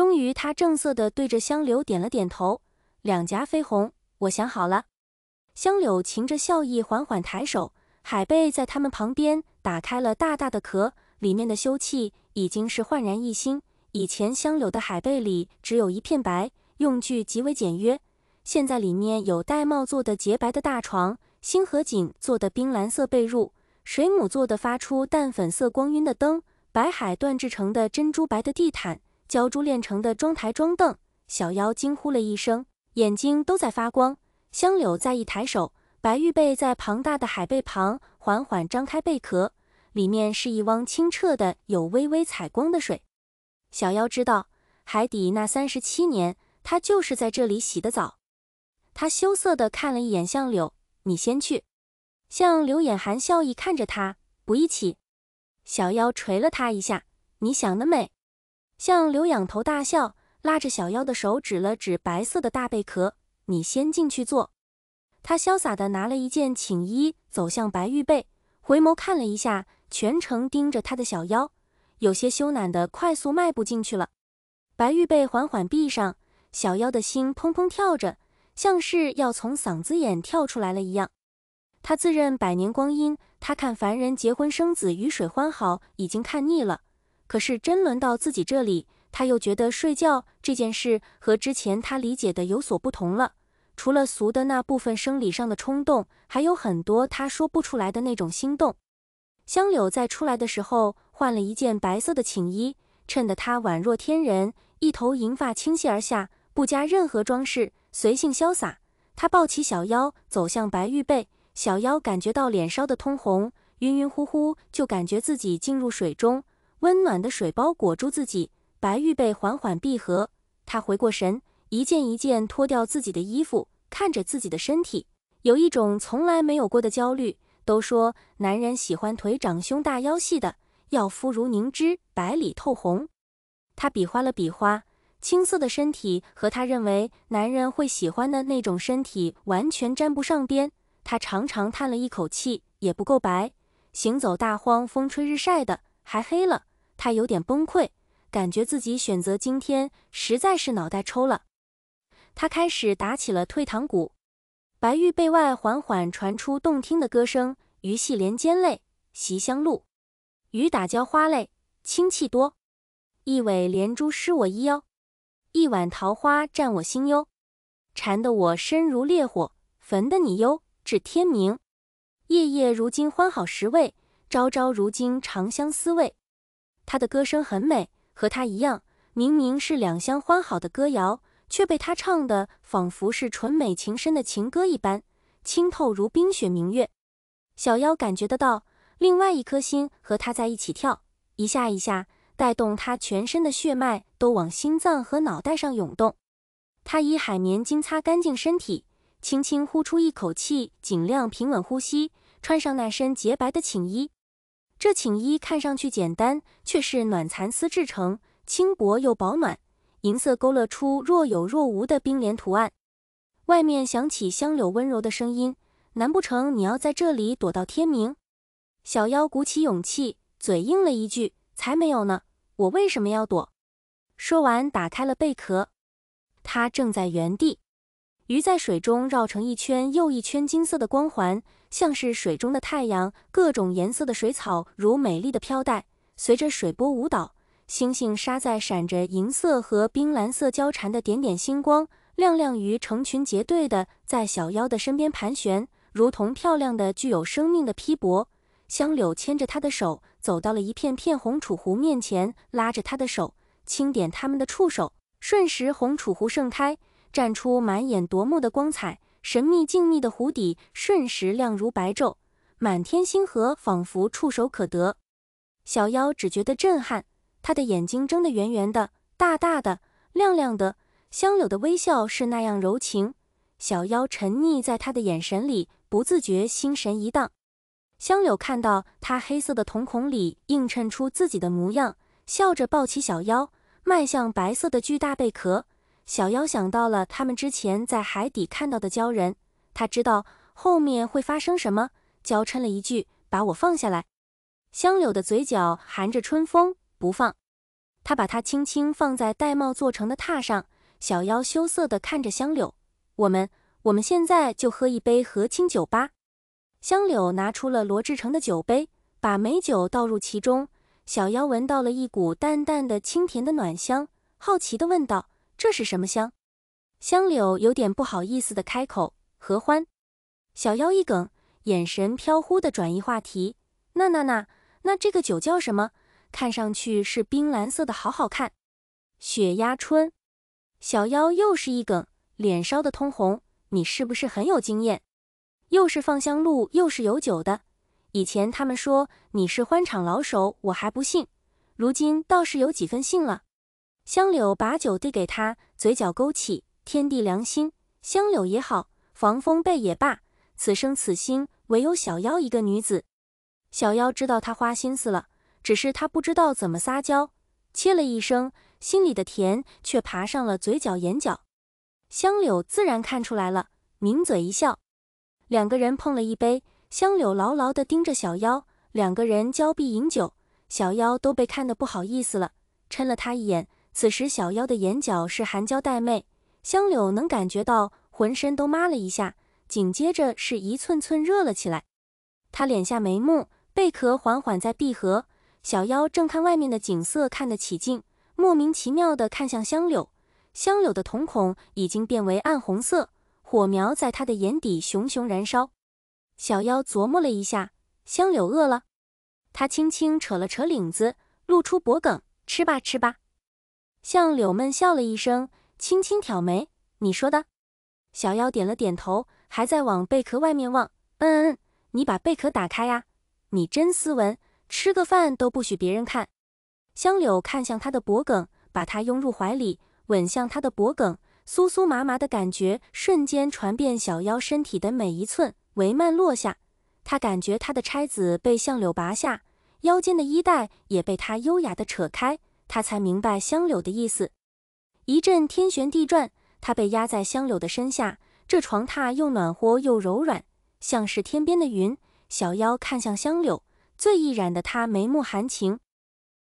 终于，他正色地对着香柳点了点头，两颊绯红。我想好了。香柳噙着笑意，缓缓抬手，海贝在他们旁边打开了大大的壳，里面的休憩已经是焕然一新。以前香柳的海贝里只有一片白，用具极为简约，现在里面有玳瑁做的洁白的大床，星河锦做的冰蓝色被褥，水母做的发出淡粉色光晕的灯，白海缎制成的珍珠白的地毯。胶珠炼成的妆台妆凳，小妖惊呼了一声，眼睛都在发光。香柳再一抬手，白玉贝在庞大的海贝旁缓缓张开贝壳，里面是一汪清澈的、有微微彩光的水。小妖知道，海底那三十七年，他就是在这里洗的澡。他羞涩地看了一眼向柳，你先去。向柳眼含笑意看着他，不一起。小妖捶了他一下，你想得美。向柳仰头大笑，拉着小妖的手指了指白色的大贝壳：“你先进去坐。”他潇洒地拿了一件寝衣，走向白玉贝，回眸看了一下，全程盯着他的小妖，有些羞赧地快速迈步进去了。白玉贝缓缓闭上，小妖的心砰砰跳着，像是要从嗓子眼跳出来了一样。他自认百年光阴，他看凡人结婚生子、鱼水欢好，已经看腻了。可是真轮到自己这里，他又觉得睡觉这件事和之前他理解的有所不同了。除了俗的那部分生理上的冲动，还有很多他说不出来的那种心动。香柳在出来的时候换了一件白色的寝衣，衬得她宛若天人，一头银发倾泻而下，不加任何装饰，随性潇洒。他抱起小妖走向白玉背，小妖感觉到脸烧得通红，晕晕乎乎，就感觉自己进入水中。温暖的水包裹住自己，白玉被缓缓闭合。他回过神，一件一件脱掉自己的衣服，看着自己的身体，有一种从来没有过的焦虑。都说男人喜欢腿长胸大腰细的，要肤如凝脂，白里透红。他比划了比划，青涩的身体和他认为男人会喜欢的那种身体完全沾不上边。他长长叹了一口气，也不够白，行走大荒，风吹日晒的，还黑了。他有点崩溃，感觉自己选择今天实在是脑袋抽了。他开始打起了退堂鼓，白玉背外缓缓传出动听的歌声：鱼戏莲间泪，习香露；鱼打浇花泪，清气多；一尾连珠湿我衣腰，一碗桃花占我心忧。馋得我身如烈火，焚得你忧至天明。夜夜如今欢好时味，朝朝如今长相思味。他的歌声很美，和他一样，明明是两相欢好的歌谣，却被他唱的仿佛是纯美情深的情歌一般，清透如冰雪明月。小妖感觉得到，另外一颗心和他在一起跳，一下一下，带动他全身的血脉都往心脏和脑袋上涌动。他以海绵巾擦干净身体，轻轻呼出一口气，尽量平稳呼吸，穿上那身洁白的寝衣。这寝衣看上去简单，却是暖蚕丝制成，轻薄又保暖，银色勾勒出若有若无的冰莲图案。外面响起香柳温柔的声音：“难不成你要在这里躲到天明？”小妖鼓起勇气，嘴应了一句：“才没有呢，我为什么要躲？”说完，打开了贝壳。他正在原地。鱼在水中绕成一圈又一圈金色的光环，像是水中的太阳。各种颜色的水草如美丽的飘带，随着水波舞蹈。星星沙在闪着银色和冰蓝色交缠的点点星光，亮亮鱼成群结队的在小妖的身边盘旋，如同漂亮的具有生命的披帛。香柳牵着他的手走到了一片片红楚湖面前，拉着他的手轻点他们的触手，瞬时红楚湖盛开。绽出满眼夺目的光彩，神秘静谧的湖底瞬时亮如白昼，满天星河仿佛触手可得。小妖只觉得震撼，他的眼睛睁得圆圆的、大大的、亮亮的。香柳的微笑是那样柔情，小妖沉溺在他的眼神里，不自觉心神一荡。香柳看到他黑色的瞳孔里映衬出自己的模样，笑着抱起小妖，迈向白色的巨大贝壳。小妖想到了他们之前在海底看到的鲛人，他知道后面会发生什么，娇嗔了一句：“把我放下来。”香柳的嘴角含着春风，不放。他把它轻轻放在玳瑁做成的榻上。小妖羞涩地看着香柳：“我们，我们现在就喝一杯和亲酒吧。”香柳拿出了罗制成的酒杯，把美酒倒入其中。小妖闻到了一股淡淡的、清甜的暖香，好奇地问道：“这是什么香？”香柳有点不好意思的开口：“合欢。”小妖一梗，眼神飘忽的转移话题：“那那那，那这个酒叫什么？看上去是冰蓝色的，好好看。”雪压春。小妖又是一梗，脸烧得通红。你是不是很有经验？又是放香露，又是有酒的。以前他们说你是欢场老手，我还不信。如今倒是有几分信了。香柳把酒递给他，嘴角勾起，天地良心，香柳也好，防风被也罢，此生此心唯有小妖一个女子。小妖知道他花心思了，只是他不知道怎么撒娇，切了一声。心里的甜却爬上了嘴角眼角，香柳自然看出来了，抿嘴一笑。两个人碰了一杯，香柳牢牢地盯着小妖，两个人交臂饮酒，小妖都被看得不好意思了，嗔了他一眼。此时小妖的眼角是含娇带媚，香柳能感觉到浑身都麻了一下，紧接着是一寸寸热了起来。他敛下眉目，贝壳缓缓在闭合，小妖正看外面的景色，看得起劲。莫名其妙地看向香柳，香柳的瞳孔已经变为暗红色，火苗在他的眼底熊熊燃烧。小妖琢磨了一下，香柳饿了，他轻轻扯了扯领子，露出脖颈，吃吧吃吧。向柳闷笑了一声，轻轻挑眉：“你说的。”小妖点了点头，还在往贝壳外面望。嗯嗯，你把贝壳打开呀，你真斯文，吃个饭都不许别人看。香柳看向他的脖颈，把他拥入怀里，吻向他的脖颈，酥酥麻麻的感觉瞬间传遍小妖身体的每一寸，帷幔落下，他感觉他的钗子被香柳拔下，腰间的衣带也被他优雅的扯开，他才明白香柳的意思。一阵天旋地转，他被压在香柳的身下，这床榻又暖和又柔软，像是天边的云。小妖看向香柳，醉意染的他眉目含情。